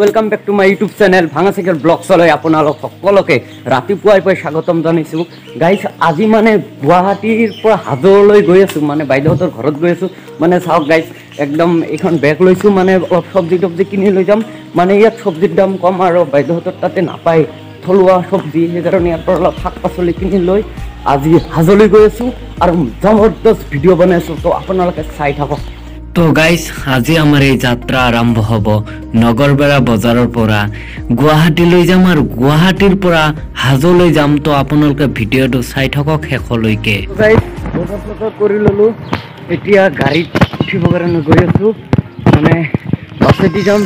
Welcome back to my YouTube channel ভাঙা cycle ব্লগছলৈ আপোনালোক সকলোকে ৰাতিপুৱাই পুৱাই স্বাগতম জনাইছোঁ গাইছ আজি মানে গুৱাহাটীৰ পৰা হাজোৰলৈ গৈ আছোঁ মানে বাইদেউহঁতৰ ঘৰত গৈ আছোঁ মানে চাওক গাইছ একদম এইখন বেগ লৈছোঁ মানে অলপ চব্জি তব্জি কিনি লৈ যাম মানে ইয়াত চব্জিৰ দাম কম আৰু বাইদেউহঁতৰ তাতে নাপায় থলুৱা চব্জি সেইকাৰণে ইয়াৰ পৰা অলপ শাক পাচলি কিনি লৈ আজি হাজোলৈ গৈ আছোঁ আৰু জবৰদস্ত ভিডিঅ' বনাই আছোঁ। তো আপোনালোকে চাই থাকক। তো গাইজ আজি আমাৰ এই যাত্ৰা আৰম্ভ হ'ব নগৰবেৰা বজাৰৰ পৰা। গুৱাহাটীলৈ যাম আৰু গুৱাহাটীৰ পৰা হাজোলৈ যাম তো আপোনালোকে ভিডিঅ'টো চাই থাকক শেষলৈকে। কৰি ল'লোঁ। এতিয়া গাড়ীত উঠিবৰ কাৰণে গৈ আছোঁ। মানে বাছেদি যাম।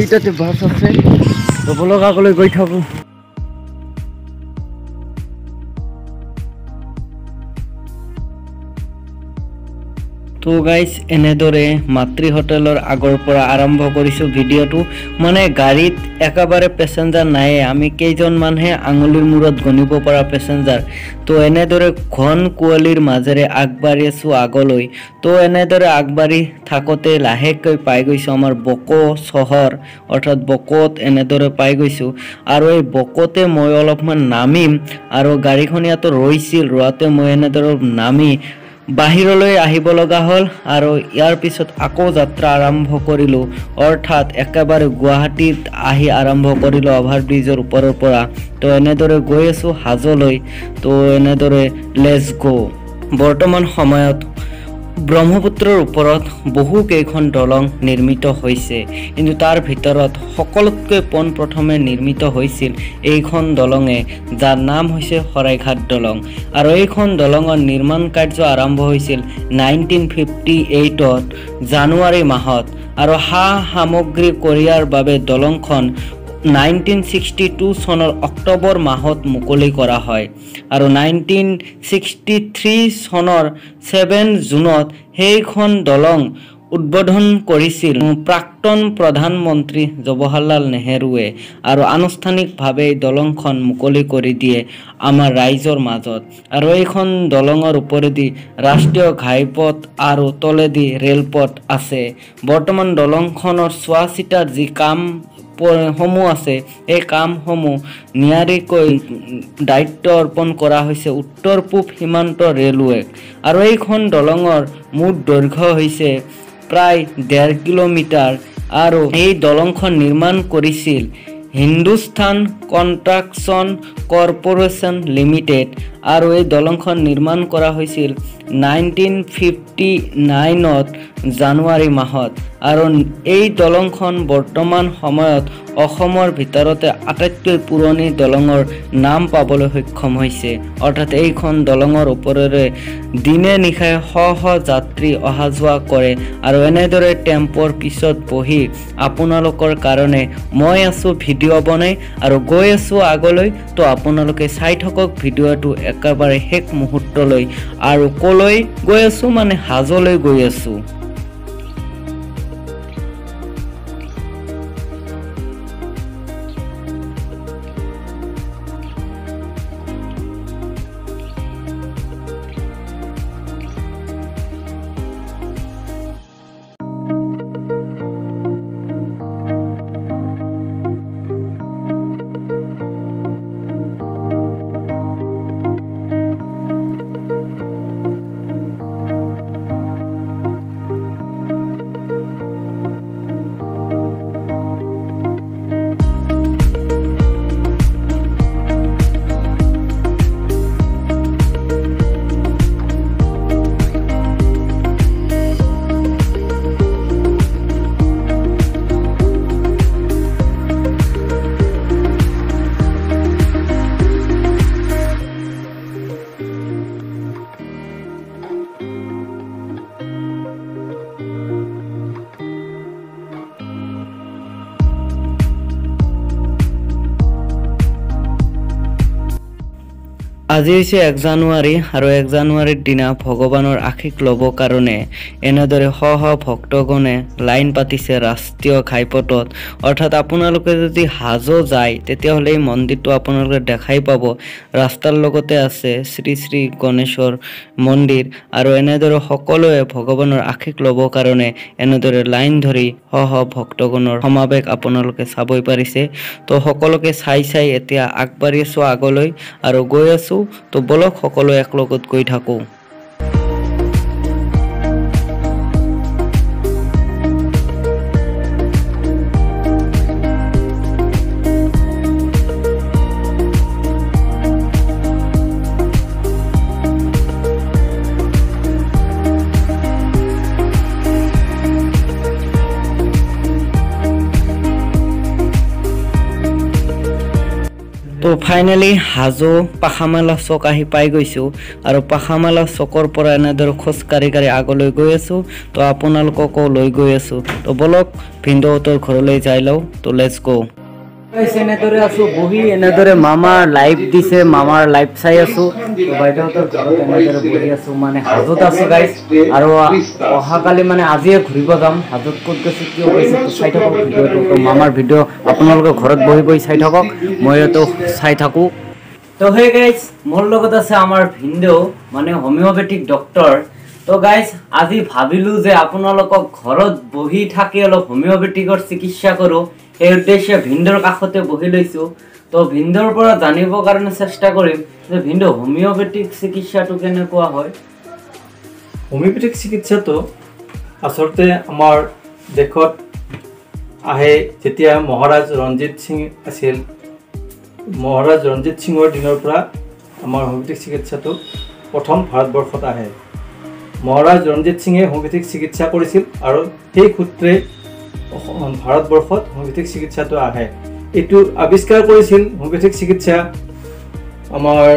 এইটাতে বাছ আছে। ল'ব লগাবলৈ গৈ থাকোঁ। তো গাইজ এনেদৰে মাতৃ হোটেলৰ আগৰ পৰা আৰম্ভ কৰিছোঁ ভিডিঅ'টো। মানে গাড়ীত একেবাৰে পেচেঞ্জাৰ নায়ে আমি কেইজনমানহে আঙুলিৰ মূৰত গণিব পৰা পেচেঞ্জাৰ তো এনেদৰে ঘন কুঁৱলীৰ মাজেৰে আগবাঢ়ি আছোঁ আগলৈ। তো এনেদৰে আগবাঢ়ি থাকোঁতে লাহেকৈ পাই গৈছোঁ আমাৰ বকো চহৰ অৰ্থাৎ বকোত এনেদৰে পাই গৈছোঁ। আৰু এই বকোতে মই অলপমান নামিম আৰু গাড়ীখন ইয়াতো ৰৈছিল ৰোৱাতে মই এনেদৰে নামি বাহিৰলৈ আহিব লগা হ'ল আৰু ইয়াৰ পিছত আকৌ যাত্ৰা আৰম্ভ কৰিলোঁ। অৰ্থাৎ একেবাৰে গুৱাহাটীত আহি আৰম্ভ কৰিলোঁ অভাৰব্ৰিজৰ ওপৰৰ পৰা। তো এনেদৰে গৈ আছোঁ হাজোলৈ। তো এনেদৰে লেটছ গ' বৰ্তমান সময়ত ব্ৰহ্মপুত্ৰৰ ওপৰত বহু কেইখন দলং নিৰ্মিত হৈছে। কিন্তু তাৰ ভিতৰত সকলোতকৈ পোনপ্ৰথমে নিৰ্মিত হৈছিল এইখন দলঙে যাৰ নাম হৈছে শৰাইঘাট দলং। আৰু এইখন দলঙৰ নিৰ্মাণ কাৰ্য আৰম্ভ হৈছিল নাইনটিন ফিফটি এইটত জানুৱাৰী মাহত। আৰু সা সামগ্ৰী কঢ়িয়াৰ বাবে দলংখন নাইনটিন ছিক্সটি টু চনৰ অক্টোবৰ মাহত মুকলি কৰা হয় আৰু নাইনটিন ছিক্সটি থ্ৰী চনৰ ছেভেন জুনত সেইখন দলং উদ্বোধন কৰিছিল প্ৰাক্তন প্ৰধানমন্ত্ৰী জৱাহৰলাল নেহেৰুৱে আৰু আনুষ্ঠানিকভাৱে দলংখন মুকলি কৰি দিয়ে আমাৰ ৰাইজৰ মাজত। আৰু এইখন দলঙৰ ওপৰেদি ৰাষ্ট্ৰীয় ঘাইপথ আৰু তলেদি ৰেলপথ আছে। বৰ্তমান দলংখনৰ চোৱা চিতাৰ যি কাম সমূহ আছে। এই কামসমূহ নিয়াৰিকৈ দায়িত্ব অৰ্পণ কৰা হৈছে উত্তৰ পূব সীমান্ত ৰেলৱেক। আৰু এইখন দলঙৰ মুঠ দৈৰ্ঘ্য হৈছে প্ৰায় ডেৰ কিলোমিটাৰ। আৰু এই দলংখন নিৰ্মাণ কৰিছিল হিন্দুস্তান কনষ্ট্ৰাকশ্যন কৰ্পৰেশ্যন লিমিটেড। আৰু এই দলংখন নিৰ্মাণ কৰা হৈছিল নাইনটিন ফিফটি নাইনত জানুৱাৰী মাহত। আৰু এই দলংখন বৰ্তমান সময়ত অসমৰ ভিতৰতে আটাইতকৈ পুৰণি দলঙৰ নাম পাবলৈ সক্ষম হৈছে। অৰ্থাৎ এইখন দলঙৰ ওপৰেৰে দিনে নিশাই শ শ যাত্ৰী অহা যোৱা কৰে আৰু এনেদৰে টেম্পৰ পিছত বহি আপোনালোকৰ কাৰণে মই আছোঁ ভিডিঅ' বনাই আৰু গৈ আছোঁ আগলৈ তো আপোনালোকে চাই থাকক ভিডিঅ'টো একেবাৰে শেষ মুহূৰ্তলৈ আৰু ক'লৈ গৈ আছোঁ মানে হাজোলৈ গৈ আছোঁ। আজি হৈছে এক জানুৱাৰী আৰু এক জানুৱাৰীৰ দিনা ভগৱানৰ আশীষ ল'বৰ কাৰণে এনেদৰে শ শ ভক্তগণে লাইন পাতিছে ৰাষ্ট্ৰীয় ঘাইপথত। অৰ্থাৎ আপোনালোকে যদি হাজো যায় তেতিয়াহ'লে এই মন্দিৰটো আপোনালোকে দেখাই পাব। ৰাস্তাৰ লগতে আছে শ্ৰী শ্ৰী গণেশৰ মন্দিৰ আৰু এনেদৰে সকলোৱে ভগৱানৰ আশীষ ল'বৰ কাৰণে এনেদৰে লাইন ধৰি শ শ ভক্তগণৰ সমাৱেশ আপোনালোকে চাবই পাৰিছে। তো সকলোকে চাই চাই এতিয়া আগবাঢ়ি আছোঁ আগলৈ আৰু গৈ আছোঁ তো বলক সকলো একলগত গৈ থাকোঁ। তো ফাইনেলি হাজো পাখামালা চক আহি পাই গৈছোঁ আৰু পাখামালা চকৰ পৰা এনেদৰে খোজ কাঢ়ি আগলৈ গৈ আছোঁ তো আপোনালোককো লৈ গৈ আছোঁ। তো বলক ভিনদেউহঁতৰ ঘৰলৈ যাই লওঁ তো লেটছ গ' এনেদৰে আছো বহি এনেদৰে মামাৰ লাইভ দিছে মামাৰ লাইভ চাই আছো বাইদেউহঁতৰ ঘৰত এনেদৰে বহি আছো মানে আছো আৰু অহাকালি মানে আজিয়ে ঘূৰিব যাম ক'ত গৈছো কিয় গৈছো চাই থাকক ভিডিঅ'টো মামাৰ ভিডিঅ' আপোনালোকে ঘৰত বহি বহি চাই থাকক মইতো চাই থাকোঁ। তো সেই গাইজ মোৰ লগত আছে আমাৰ ভিনদেউ মানে হোমিঅ'পেথিক ডক্তৰ তো আজি ভাবিলো যে আপোনালোকক ঘৰত বহি থাকি অলপ হোমিঅ'পেথিকৰ চিকিৎসা কৰোঁ। সেই উদ্দেশ্যে ভিনদেউৰ কাষতে বহি লৈছোঁ। তো ভিনদেউৰ পৰা জানিবৰ কাৰণে চেষ্টা কৰিম যে ভিনদেউ হোমিঅ'পেথিক চিকিৎসাটো কেনেকুৱা হয়। হোমিওপেথিক চিকিৎসাটো আচলতে আমাৰ দেশত আহে যেতিয়া মহাৰাজ ৰঞ্জিত সিং আছিল। মহাৰাজ ৰঞ্জিত সিঙৰ দিনৰ পৰা আমাৰ হোমিওপেথিক চিকিৎসাটো প্ৰথম ভাৰতবৰ্ষত আহে। মহাৰাজ ৰঞ্জিত সিঙে হোমিওপেথিক চিকিৎসা কৰিছিল আৰু সেই সূত্ৰে অসম- ভাৰতবৰ্ষত হোমিওপেথিক চিকিৎসাটো আহে। এইটো আৱিষ্কাৰ কৰিছিল হোমিওপেথিক চিকিৎসা আমাৰ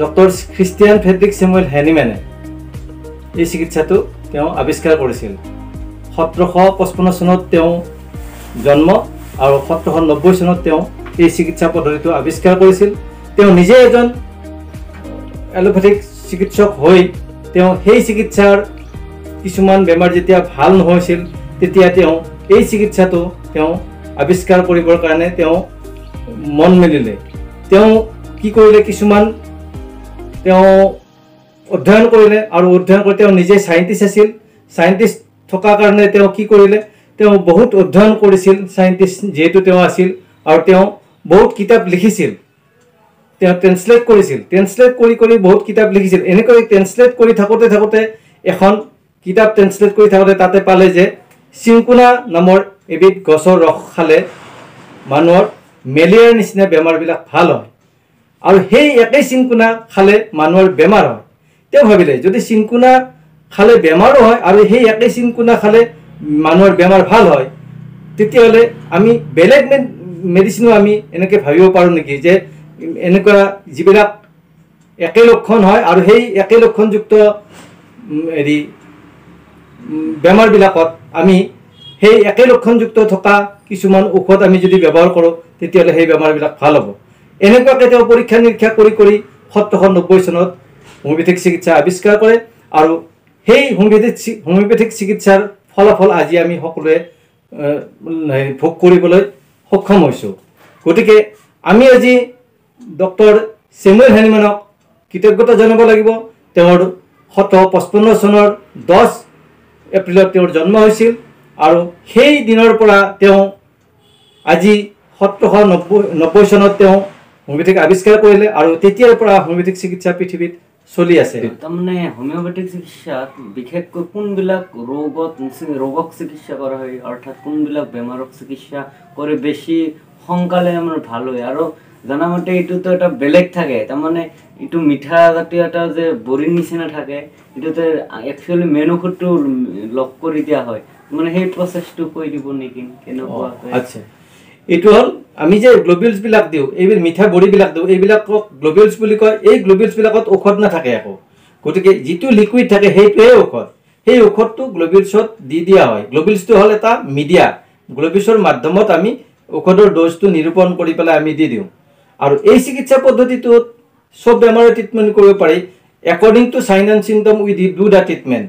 ডক্টৰ খ্ৰীষ্টিয়ান ফেড্ৰিক চেমুৱেল হেনিমেনে। এই চিকিৎসাটো তেওঁ আৱিষ্কাৰ কৰিছিল। সোতৰশ পঁচপন্ন চনত তেওঁ জন্ম আৰু সোতৰশ নব্বৈ চনত তেওঁ এই চিকিৎসা পদ্ধতিটো আৱিষ্কাৰ কৰিছিল। তেওঁ নিজে এজন এলোপেথিক চিকিৎসক হৈ তেওঁ সেই চিকিৎসাৰ কিছুমান বেমাৰ যেতিয়া ভাল নহৈছিল তেতিয়া তেওঁ এই চিকিৎসাটো তেওঁ আৱিষ্কাৰ কৰিবৰ কাৰণে তেওঁ মন মেলিলে। তেওঁ কি কৰিলে কিছুমান তেওঁ অধ্যয়ন কৰিলে আৰু অধ্যয়ন কৰি তেওঁ নিজে চাইণ্টিষ্ট আছিল। চাইণ্টিষ্ট থকাৰ কাৰণে তেওঁ কি কৰিলে তেওঁ বহুত অধ্যয়ন কৰিছিল চাইণ্টিষ্ট যিহেতু তেওঁ আছিল আৰু তেওঁ বহুত কিতাপ লিখিছিল। তেওঁ ট্ৰেন্সলেট কৰিছিল। ট্ৰেন্সলেট কৰি কৰি বহুত কিতাপ লিখিছিল। এনেকৈ ট্ৰেন্সলেট কৰি থাকোঁতে থাকোঁতে এখন কিতাপ ট্ৰেন্সলেট কৰি থাকোঁতে তাতে পালে যে চিংকুনা নামৰ এবিধ গছৰ ৰস খালে মানুহৰ মেলেৰিয়াৰ নিচিনা বেমাৰবিলাক ভাল হয়। আৰু সেই একেই চিনকুনা খালে মানুহৰ বেমাৰ হয়। তেওঁ ভাবিলে যদি চিনকুনা খালে বেমাৰো হয় আৰু সেই একেই চিনকুনা খালে মানুহৰ বেমাৰ ভাল হয় তেতিয়াহ'লে আমি বেলেগ মেডিচিনো আমি এনেকৈ ভাবিব পাৰোঁ নেকি যে এনেকুৱা যিবিলাক একে লক্ষণ হয় আৰু সেই একে লক্ষণযুক্ত হেৰি বেমাৰবিলাকত আমি সেই একে লক্ষণযুক্ত থকা কিছুমান ঔষধ আমি যদি ব্যৱহাৰ কৰোঁ তেতিয়াহ'লে সেই বেমাৰবিলাক ভাল হ'ব। এনেকুৱাকৈ তেওঁ পৰীক্ষা নিৰীক্ষা কৰি কৰি সোতৰশ নব্বৈ চনত হোমিওপেথিক চিকিৎসা আৱিষ্কাৰ কৰে আৰু সেই হোমিওপেথিক চি- হোমিওপেথিক চিকিৎসাৰ ফলাফল আজি আমি সকলোৱে ভোগ কৰিবলৈ সক্ষম হৈছোঁ। গতিকে আমি আজি ডক্টৰ চেমুৱেল হেনিমেনক কৃতজ্ঞতা জনাব লাগিব। তেওঁৰ সোতৰশ পঁচপন্ন চনৰ দহ এপ্ৰিলত তেওঁৰ জন্ম হৈছিল আৰু সেই দিনৰ পৰা তেওঁ আজি সোতৰশ নব্বৈ নব্বৈ চনত তেওঁ হোমিওপেথিক আৱিষ্কাৰ কৰিলে আৰু তেতিয়াৰ পৰা হোমিওপেথিক চিকিৎসা পৃথিৱীত চলি আছে। তাৰমানে হোমিঅ'পেথিক চিকিৎসাত বিশেষকৈ কোনবিলাক ৰোগত ৰোগক চিকিৎসা কৰা হয় অৰ্থাৎ কোনবিলাক বেমাৰক চিকিৎসা কৰি বেছি সোনকালে আমাৰ ভাল হয়। আৰু জনামতে এইটোতো এটা বেলেগ থাকে তাৰমানে এইটো মিঠা জাতীয় এটা যে বৰিৰ নিচিনা থাকে এইটোতে একচুৱেলি মেইন ঔষধটো লগ কৰি দিয়া হয়। মানে সেই প্ৰচেছটো কৈ দিব নেকি কেনেকুৱাকৈ আচ্ছা। এইটো হ'ল আমি যে গ্ল'বিউলছবিলাক দিওঁ এইবিলাক মিঠা বড়িবিলাক দিওঁ এইবিলাকক গ্ল'বিউলছ বুলি কয় এই গ্ল'বিউলছবিলাকত ঔষধ নাথাকে একো। গতিকে যিটো লিকুইড থাকে সেইটোৱে ঔষধ। সেই ঔষধটো গ্ল'বিউলছত দি দিয়া হয়। গ্ল'বিউলছটো হ'ল এটা মিডিয়া গ্ল'বিউলছৰ মাধ্যমত আমি ঔষধৰ ড'জটো নিৰূপণ কৰি পেলাই আমি দি দিওঁ। আৰু এই চিকিৎসা পদ্ধতিটোত চব বেমাৰৰ ট্ৰিটমেণ্ট কৰিব পাৰি। According to sign and symptom we do the treatment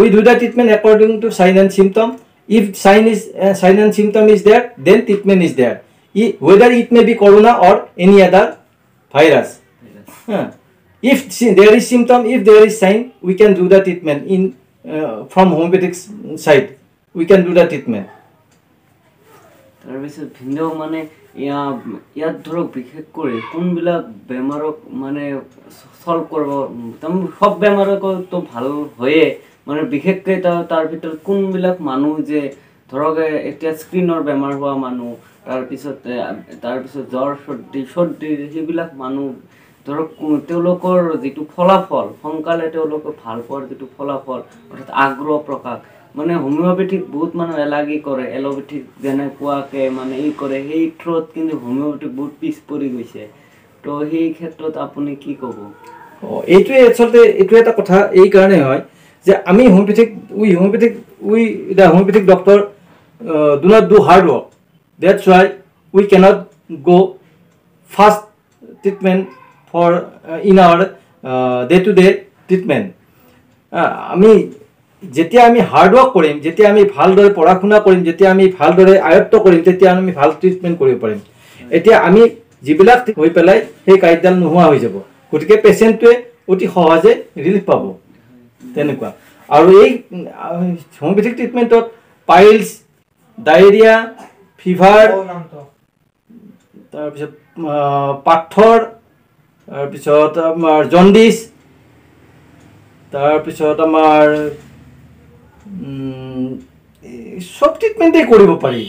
we do the treatment according to sign and symptom if sign is sign and symptom is there then treatment is there uh whether it may be corona or any other virus is symptom if there is sign we can do the treatment in uh, from homeopathic s- side. We can do the treatment. তাৰপিছত ভিন্ন মানে ইয়া ইয়াত ধৰক বিশেষ কৰি কোনবিলাক বেমাৰক মানে চল্ভ কৰিব তাৰমানে চব বেমাৰকতো ভাল হয়ে মানে বিশেষকৈ তাৰ তাৰ ভিতৰত কোনবিলাক মানুহ যে ধৰক এতিয়া স্ক্ৰীণৰ বেমাৰ হোৱা মানুহ তাৰপিছত তাৰপিছত জ্বৰ চৰ্দি চৰ্দি সেইবিলাক মানুহ ধৰক তেওঁলোকৰ যিটো ফলাফল সোনকালে তেওঁলোকে ভাল পোৱাৰ যিটো ফলাফল অৰ্থাৎ আগ্ৰহ প্ৰকাশ মানে হোমিঅ'পেথিক বহুত মানুহ এলাগি কৰে এল'পেথিক যেনেকুৱাকে মানে ই কৰে সেই থ্ৰত কিন্তু হোমিঅ'পেথিক বহুত পিছ পৰি গৈছে। তো সেই ক্ষেত্ৰত আপুনি কি ক'ব? অঁ, এইটোৱে আচলতে এইটো এটা কথা এই কাৰণে হয় যে আমি homeopathic we homeopathic we the homeopathic doctor do not do hard work that's why we cannot go' fast treatment for in our day to day treatment আমি যেতিয়া আমি হাৰ্ড ৱৰ্ক কৰিম যেতিয়া আমি ভালদৰে পঢ়া শুনা কৰিম যেতিয়া আমি ভালদৰে আয়ত্ব কৰিম তেতিয়া আমি ভাল ট্ৰিটমেণ্ট কৰিব পাৰিম। এতিয়া আমি যিবিলাক হৈ পেলাই সেই কাঁইটডাল নোহোৱা হৈ যাব। গতিকে পেচেণ্টটোৱে অতি সহজে ৰিলিফ পাব। তেনেকুৱা। আৰু এই হোমিঅ'পেথিক ট্ৰিটমেণ্টত পাইলছ ডায়েৰিয়া ফিভাৰ তাৰপিছত পাথৰ তাৰপিছত আমাৰ জণ্ডিছ তাৰপিছত আমাৰ চব ট্ৰিটমেণ্টেই কৰিব পাৰি।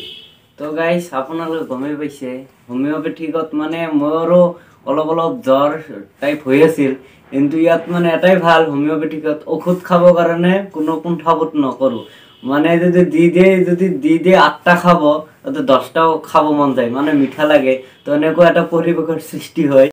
তো গাইছ আপোনালোকে গমেই পাইছে হোমিঅ'পেথিকত মানে মোৰো অলপ অলপ জ্বৰ টাইপ হৈ আছিল কিন্তু ইয়াত মানে এটাই ভাল হোমিঅ'পেথিকত ঔষধ খাবৰ কাৰণে কোনো কুণ্ঠাবোধ নকৰোঁ। মানে যদি দি দিয়ে যদি দি দিয়ে আঠটা খাব তাতে দহটাও খাব মন যায় মানে মিঠা লাগে। তো এনেকুৱা এটা পৰিৱেশৰ সৃষ্টি হয়।